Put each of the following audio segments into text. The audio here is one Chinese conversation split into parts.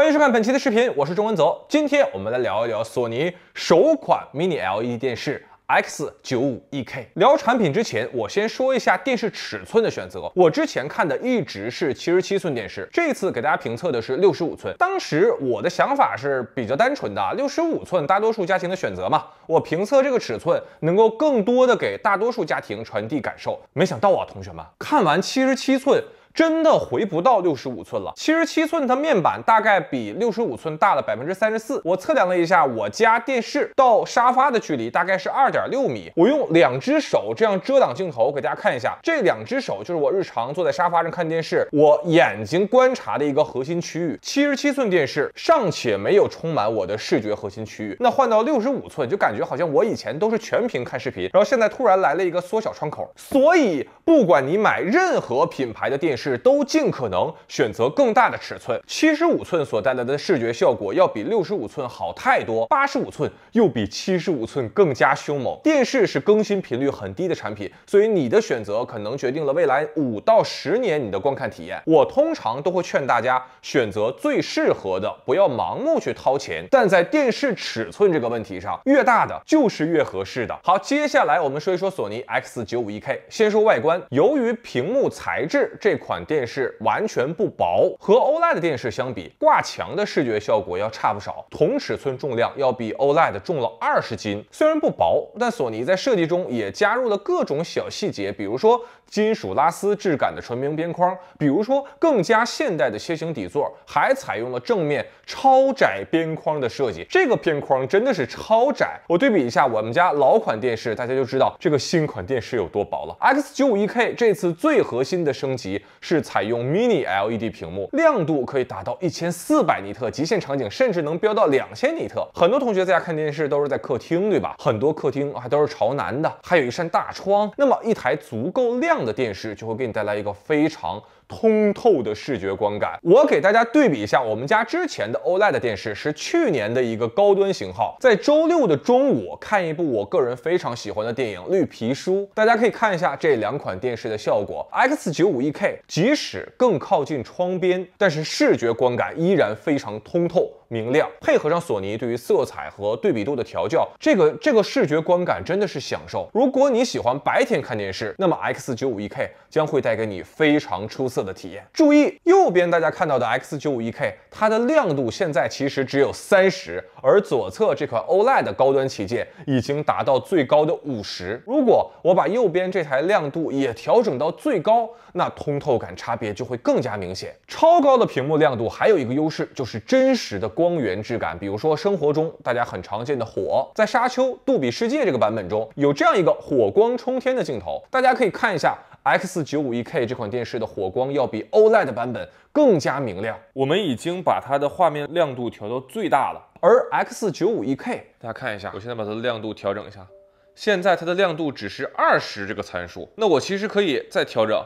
欢迎收看本期的视频，我是钟文泽。今天我们来聊一聊索尼首款 Mini LED 电视。X 九五 EK 聊产品之前，我先说一下电视尺寸的选择。我之前看的一直是七十七寸电视，这次给大家评测的是六十五寸。当时我的想法是比较单纯的，六十五寸大多数家庭的选择嘛，我评测这个尺寸能够更多的给大多数家庭传递感受。没想到啊，同学们，看完七十七寸。真的回不到六十五寸了，七十七寸它面板大概比六十五寸大了百分之三十四。我测量了一下，我家电视到沙发的距离大概是二点六米。我用两只手这样遮挡镜头给大家看一下，这两只手就是我日常坐在沙发上看电视，我眼睛观察的一个核心区域。七十七寸电视尚且没有充满我的视觉核心区域，那换到六十五寸就感觉好像我以前都是全屏看视频，然后现在突然来了一个缩小窗口。所以不管你买任何品牌的电视，是都尽可能选择更大的尺寸，七十五寸所带来的视觉效果要比六十五寸好太多，八十五寸又比七十五寸更加凶猛。电视是更新频率很低的产品，所以你的选择可能决定了未来五到十年你的观看体验。我通常都会劝大家选择最适合的，不要盲目去掏钱。但在电视尺寸这个问题上，越大的就是越合适的。好，接下来我们说一说索尼 X 九五一 K 先说外观，由于屏幕材质。这款款电视完全不薄，和 OLED 电视相比，挂墙的视觉效果要差不少。同尺寸重量要比 OLED 重了二十斤，虽然不薄，但索尼在设计中也加入了各种小细节，比如说金属拉丝质感的纯明边框，比如说更加现代的楔形底座，还采用了正面超窄边框的设计。这个边框真的是超窄，我对比一下我们家老款电视，大家就知道这个新款电视有多薄了。X95EK 这次最核心的升。级是采用 Mini LED 屏幕，亮度可以达到一千四百尼特，极限场景甚至能飙到两千尼特。很多同学在家看电视都是在客厅，对吧？很多客厅还都是朝南的，还有一扇大窗。那么一台足够亮的电视就会给你带来一个非常。通透的视觉观感，我给大家对比一下，我们家之前的 OLED 电视是去年的一个高端型号，在周六的中午看一部我个人非常喜欢的电影《绿皮书》，大家可以看一下这两款电视的效果。X95EK 即使更靠近窗边，但是视觉观感依然非常通透。明亮，配合上索尼对于色彩和对比度的调教，这个这个视觉观感真的是享受。如果你喜欢白天看电视，那么 X95EK 将会带给你非常出色的体验。注意，右边大家看到的 X95EK，它的亮度现在其实只有三十，而左侧这款 OLED 的高端旗舰已经达到最高的五十。如果我把右边这台亮度也调整到最高，那通透感差别就会更加明显。超高的屏幕亮度还有一个优势，就是真实的。光源质感，比如说生活中大家很常见的火，在沙丘杜比世界这个版本中有这样一个火光冲天的镜头，大家可以看一下 X951K 这款电视的火光要比 OLED 版本更加明亮。我们已经把它的画面亮度调到最大了，而 X951K 大家看一下，我现在把它的亮度调整一下，现在它的亮度只是二十这个参数，那我其实可以再调整，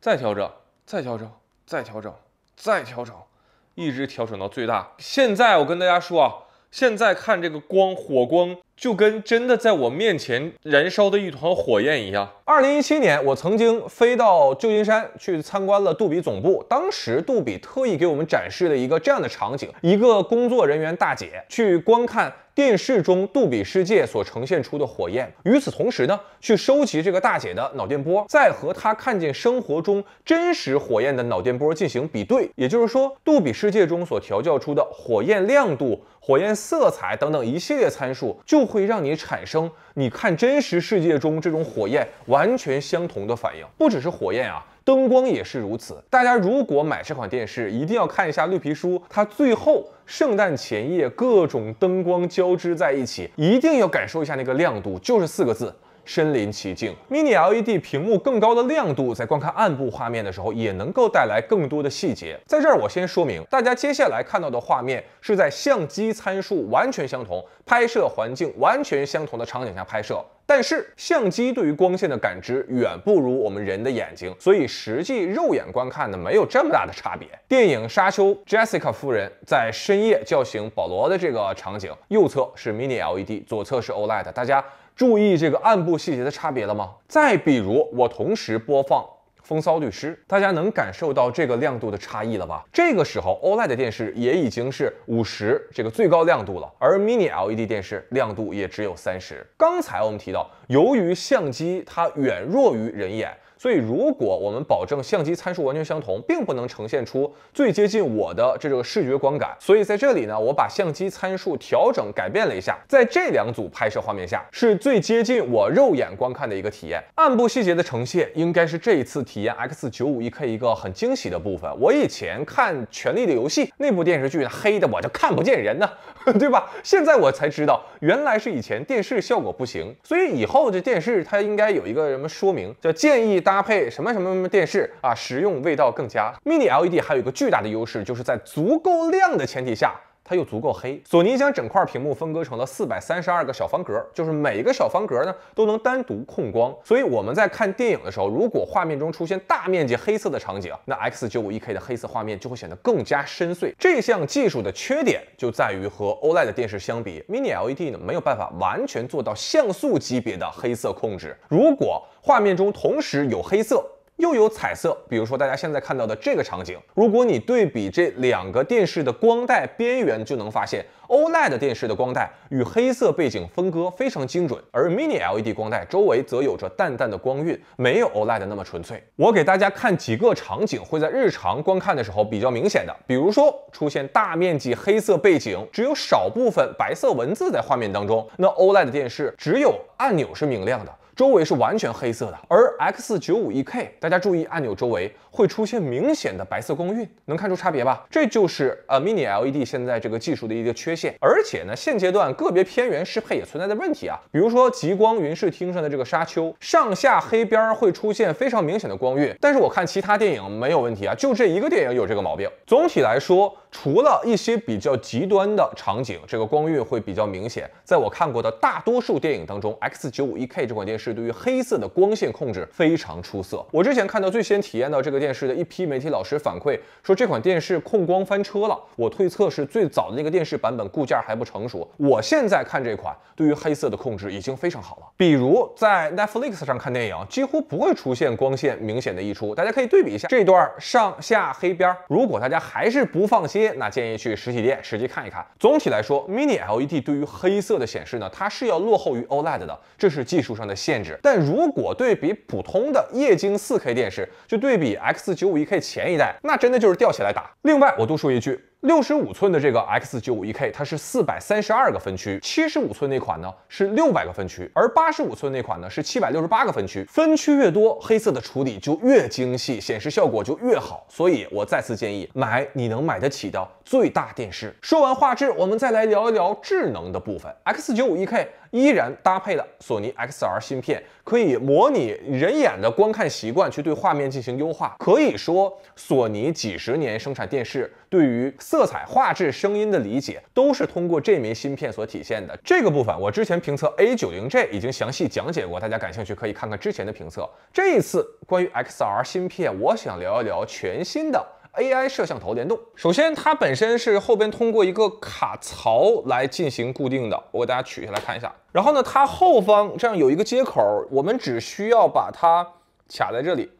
再调整，再调整，再调整，再调整。一直调整到最大。现在我跟大家说啊，现在看这个光，火光就跟真的在我面前燃烧的一团火焰一样。二零一七年，我曾经飞到旧金山去参观了杜比总部，当时杜比特意给我们展示了一个这样的场景：一个工作人员大姐去观看。电视中杜比世界所呈现出的火焰，与此同时呢，去收集这个大姐的脑电波，再和她看见生活中真实火焰的脑电波进行比对。也就是说，杜比世界中所调教出的火焰亮度、火焰色彩等等一系列参数，就会让你产生你看真实世界中这种火焰完全相同的反应。不只是火焰啊。灯光也是如此。大家如果买这款电视，一定要看一下绿皮书，它最后圣诞前夜各种灯光交织在一起，一定要感受一下那个亮度，就是四个字：身临其境。Mini LED 屏幕更高的亮度，在观看暗部画面的时候，也能够带来更多的细节。在这儿，我先说明，大家接下来看到的画面是在相机参数完全相同、拍摄环境完全相同的场景下拍摄。但是相机对于光线的感知远不如我们人的眼睛，所以实际肉眼观看呢没有这么大的差别。电影《沙丘》，Jessica 夫人在深夜叫醒保罗的这个场景，右侧是 Mini LED，左侧是 OLED，大家注意这个暗部细节的差别了吗？再比如，我同时播放。风骚律师，大家能感受到这个亮度的差异了吧？这个时候 OLED 电视也已经是五十这个最高亮度了，而 Mini LED 电视亮度也只有三十。刚才我们提到，由于相机它远弱于人眼。所以，如果我们保证相机参数完全相同，并不能呈现出最接近我的这个视觉观感。所以在这里呢，我把相机参数调整改变了一下，在这两组拍摄画面下，是最接近我肉眼观看的一个体验。暗部细节的呈现，应该是这一次体验 X 九五 1K 一个很惊喜的部分。我以前看《权力的游戏》那部电视剧，黑的我就看不见人呢，对吧？现在我才知道，原来是以前电视效果不行。所以以后这电视它应该有一个什么说明，叫建议。搭配什么什么什么电视啊，实用味道更佳。Mini LED 还有一个巨大的优势，就是在足够亮的前提下。它又足够黑。索尼将整块屏幕分割成了四百三十二个小方格，就是每一个小方格呢都能单独控光。所以我们在看电影的时候，如果画面中出现大面积黑色的场景，那 X 九五一 K 的黑色画面就会显得更加深邃。这项技术的缺点就在于和 OLED 电视相比，Mini LED 呢没有办法完全做到像素级别的黑色控制。如果画面中同时有黑色，又有彩色，比如说大家现在看到的这个场景，如果你对比这两个电视的光带边缘，就能发现 OLED 电视的光带与黑色背景分割非常精准，而 Mini LED 光带周围则有着淡淡的光晕，没有 OLED 那么纯粹。我给大家看几个场景，会在日常观看的时候比较明显的，比如说出现大面积黑色背景，只有少部分白色文字在画面当中，那 OLED 电视只有按钮是明亮的。周围是完全黑色的，而 X 九五一 K，大家注意按钮周围会出现明显的白色光晕，能看出差别吧？这就是呃 Mini LED 现在这个技术的一个缺陷。而且呢，现阶段个别偏远适配也存在的问题啊，比如说极光云视听上的这个沙丘，上下黑边会出现非常明显的光晕，但是我看其他电影没有问题啊，就这一个电影有这个毛病。总体来说，除了一些比较极端的场景，这个光晕会比较明显，在我看过的大多数电影当中，X 九五一 K 这款电视。是对于黑色的光线控制非常出色。我之前看到最先体验到这个电视的一批媒体老师反馈说，这款电视控光翻车了。我推测是最早的那个电视版本固件还不成熟。我现在看这款，对于黑色的控制已经非常好了。比如在 Netflix 上看电影，几乎不会出现光线明显的溢出。大家可以对比一下这段上下黑边。如果大家还是不放心，那建议去实体店实际看一看。总体来说，Mini LED 对于黑色的显示呢，它是要落后于 OLED 的，这是技术上的限。但如果对比普通的液晶 4K 电视，就对比 X951K 前一代，那真的就是吊起来打。另外，我多说一句。六十五寸的这个 X 九五一 K，它是四百三十二个分区；七十五寸那款呢是六百个分区，而八十五寸那款呢是七百六十八个分区。分区越多，黑色的处理就越精细，显示效果就越好。所以我再次建议买你能买得起的最大电视。说完画质，我们再来聊一聊智能的部分。X 九五一 K 依然搭配了索尼 XR 芯片，可以模拟人眼的观看习惯，去对画面进行优化。可以说，索尼几十年生产电视对于色彩、画质、声音的理解都是通过这枚芯片所体现的。这个部分我之前评测 A90J 已经详细讲解过，大家感兴趣可以看看之前的评测。这一次关于 XR 芯片，我想聊一聊全新的 AI 摄像头联动。首先，它本身是后边通过一个卡槽来进行固定的，我给大家取下来看一下。然后呢，它后方这样有一个接口，我们只需要把它卡在这里，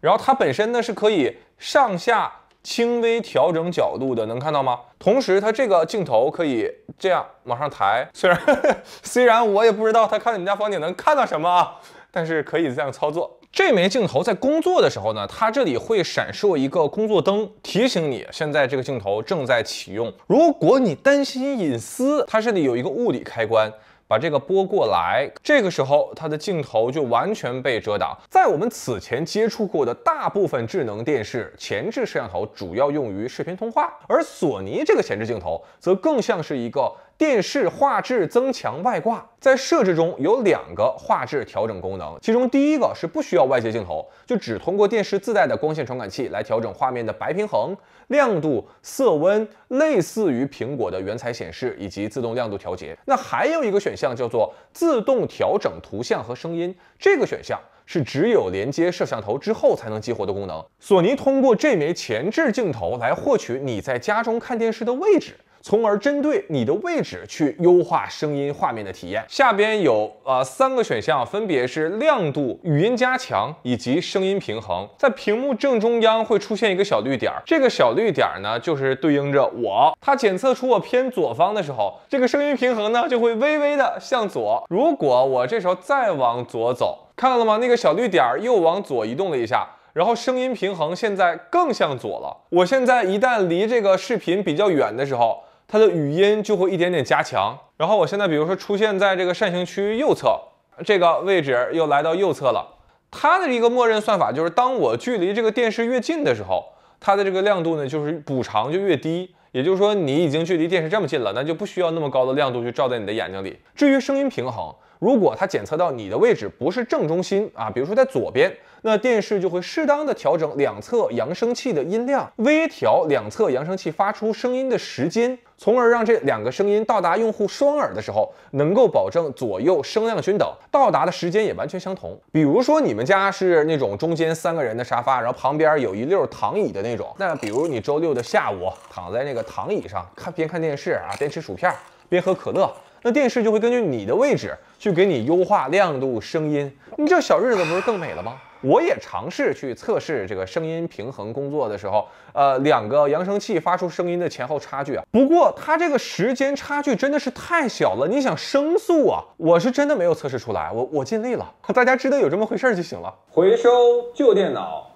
然后它本身呢是可以上下。轻微调整角度的，能看到吗？同时，它这个镜头可以这样往上抬。虽然 虽然我也不知道它看你们家房顶能看到什么啊，但是可以这样操作。这枚镜头在工作的时候呢，它这里会闪烁一个工作灯，提醒你现在这个镜头正在启用。如果你担心隐私，它这里有一个物理开关。把这个拨过来，这个时候它的镜头就完全被遮挡。在我们此前接触过的大部分智能电视，前置摄像头主要用于视频通话，而索尼这个前置镜头则更像是一个。电视画质增强外挂，在设置中有两个画质调整功能，其中第一个是不需要外接镜头，就只通过电视自带的光线传感器来调整画面的白平衡、亮度、色温，类似于苹果的原彩显示以及自动亮度调节。那还有一个选项叫做自动调整图像和声音，这个选项是只有连接摄像头之后才能激活的功能。索尼通过这枚前置镜头来获取你在家中看电视的位置。从而针对你的位置去优化声音画面的体验。下边有呃三个选项，分别是亮度、语音加强以及声音平衡。在屏幕正中央会出现一个小绿点，这个小绿点呢就是对应着我。它检测出我偏左方的时候，这个声音平衡呢就会微微的向左。如果我这时候再往左走，看到了吗？那个小绿点又往左移动了一下。然后声音平衡现在更向左了。我现在一旦离这个视频比较远的时候，它的语音就会一点点加强。然后我现在比如说出现在这个扇形区域右侧这个位置，又来到右侧了。它的一个默认算法就是，当我距离这个电视越近的时候，它的这个亮度呢就是补偿就越低。也就是说，你已经距离电视这么近了，那就不需要那么高的亮度去照在你的眼睛里。至于声音平衡，如果它检测到你的位置不是正中心啊，比如说在左边。那电视就会适当的调整两侧扬声器的音量，微调两侧扬声器发出声音的时间，从而让这两个声音到达用户双耳的时候，能够保证左右声量均等，到达的时间也完全相同。比如说你们家是那种中间三个人的沙发，然后旁边有一溜躺椅的那种，那比如你周六的下午躺在那个躺椅上看边看电视啊，边吃薯片，边喝可乐，那电视就会根据你的位置去给你优化亮度、声音，你这小日子不是更美了吗？我也尝试去测试这个声音平衡工作的时候，呃，两个扬声器发出声音的前后差距啊。不过它这个时间差距真的是太小了，你想声速啊，我是真的没有测试出来。我我尽力了，大家知道有这么回事就行了。回收旧电脑、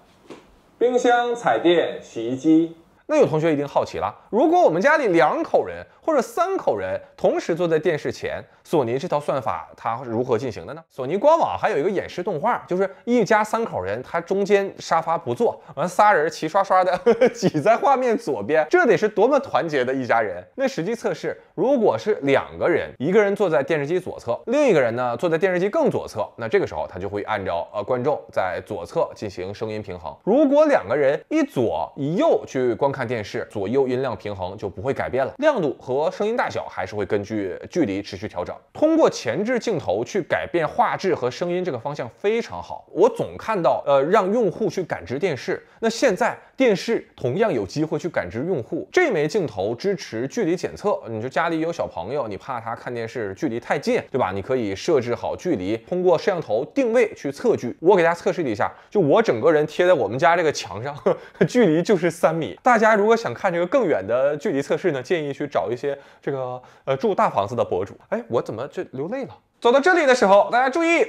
冰箱、彩电、洗衣机。那有同学一定好奇了，如果我们家里两口人或者三口人同时坐在电视前，索尼这套算法它是如何进行的呢？索尼官网还有一个演示动画，就是一家三口人，他中间沙发不坐，完仨人齐刷刷的挤在画面左边，这得是多么团结的一家人。那实际测试，如果是两个人，一个人坐在电视机左侧，另一个人呢坐在电视机更左侧，那这个时候他就会按照呃观众在左侧进行声音平衡。如果两个人一左一右去观看电视，左右音量平衡就不会改变了，亮度和声音大小还是会根据距离持续调整。通过前置镜头去改变画质和声音，这个方向非常好。我总看到，呃，让用户去感知电视。那现在电视同样有机会去感知用户。这枚镜头支持距离检测，你说家里有小朋友，你怕他看电视距离太近，对吧？你可以设置好距离，通过摄像头定位去测距。我给大家测试一下，就我整个人贴在我们家这个墙上，距离就是三米。大家如果想看这个更远的距离测试呢，建议去找一些这个呃住大房子的博主。哎，我怎么这流泪了？走到这里的时候，大家注意，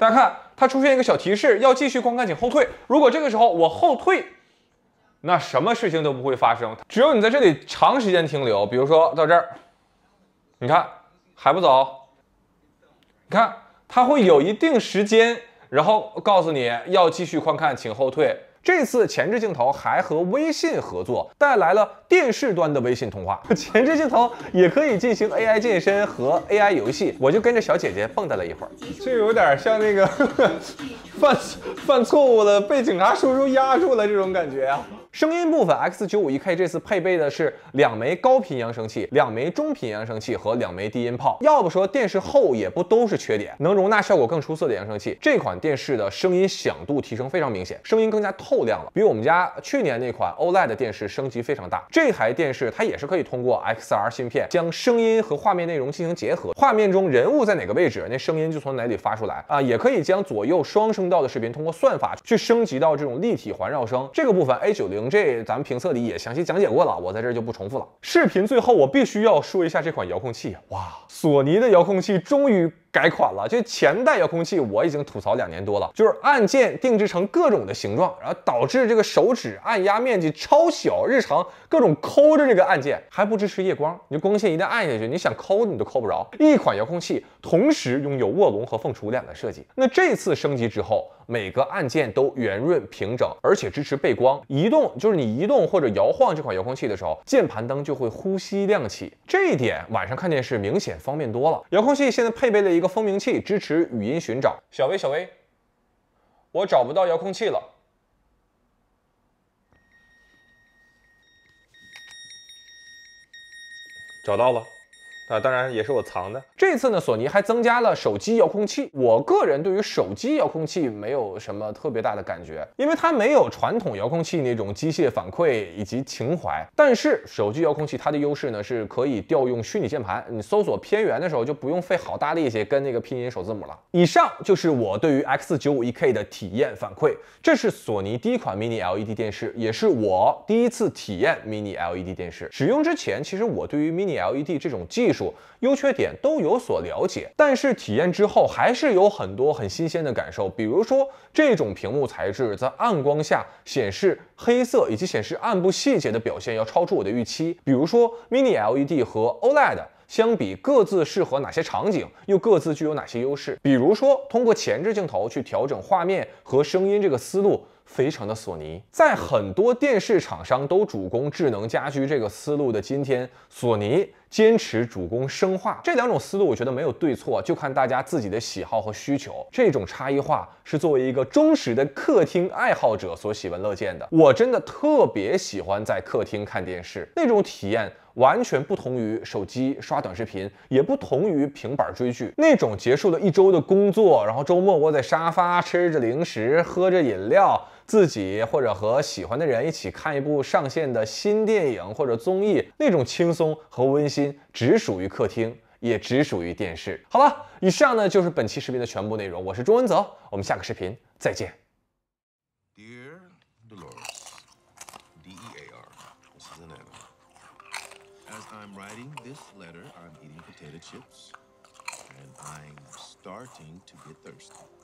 大家看它出现一个小提示，要继续观看请后退。如果这个时候我后退，那什么事情都不会发生。只有你在这里长时间停留，比如说到这儿，你看还不走，你看它会有一定时间，然后告诉你要继续观看请后退。这次前置镜头还和微信合作，带来了电视端的微信通话。前置镜头也可以进行 AI 健身和 AI 游戏，我就跟着小姐姐蹦跶了一会儿，这有点像那个 犯犯错误了被警察叔叔压住了这种感觉啊。声音部分，X95 这次配备的是两枚高频扬声器、两枚中频扬声器和两枚低音炮。要不说电视厚也不都是缺点，能容纳效果更出色的扬声器。这款电视的声音响度提升非常明显，声音更加透亮了，比我们家去年那款 OLED 的电视升级非常大。这台电视它也是可以通过 XR 芯片将声音和画面内容进行结合，画面中人物在哪个位置，那声音就从哪里发出来啊。也可以将左右双声道的视频通过算法去升级到这种立体环绕声。这个部分 A90。这咱们评测里也详细讲解过了，我在这就不重复了。视频最后我必须要说一下这款遥控器，哇，索尼的遥控器终于。改款了，就前代遥控器我已经吐槽两年多了，就是按键定制成各种的形状，然后导致这个手指按压面积超小，日常各种抠着这个按键还不支持夜光，你光线一旦暗下去，你想抠你都抠不着。一款遥控器同时拥有卧龙和凤雏两个设计，那这次升级之后，每个按键都圆润平整，而且支持背光，移动就是你移动或者摇晃这款遥控器的时候，键盘灯就会呼吸亮起，这一点晚上看电视明显方便多了。遥控器现在配备了一。一个蜂鸣器支持语音寻找，小薇，小薇，我找不到遥控器了，找到了，啊，当然也是我藏的。这次呢，索尼还增加了手机遥控器。我个人对于手机遥控器没有什么特别大的感觉，因为它没有传统遥控器那种机械反馈以及情怀。但是手机遥控器它的优势呢，是可以调用虚拟键盘，你搜索偏远的时候就不用费好大力气跟那个拼音首字母了。以上就是我对于 X951K 的体验反馈。这是索尼第一款 Mini LED 电视，也是我第一次体验 Mini LED 电视。使用之前，其实我对于 Mini LED 这种技术优缺点都有所了解，但是体验之后还是有很多很新鲜的感受。比如说，这种屏幕材质在暗光下显示黑色以及显示暗部细节的表现要超出我的预期。比如说，Mini LED 和 OLED 相比，各自适合哪些场景，又各自具有哪些优势？比如说，通过前置镜头去调整画面和声音，这个思路。非常的索尼，在很多电视厂商都主攻智能家居这个思路的今天，索尼坚持主攻生化。这两种思路，我觉得没有对错，就看大家自己的喜好和需求。这种差异化是作为一个忠实的客厅爱好者所喜闻乐见的。我真的特别喜欢在客厅看电视，那种体验完全不同于手机刷短视频，也不同于平板追剧。那种结束了一周的工作，然后周末窝在沙发吃着零食，喝着饮料。自己或者和喜欢的人一起看一部上线的新电影或者综艺，那种轻松和温馨只属于客厅，也只属于电视。好了，以上呢就是本期视频的全部内容。我是朱文泽，我们下个视频再见。Writing this letter, I'm eating potato chips, and I'm starting to get thirsty.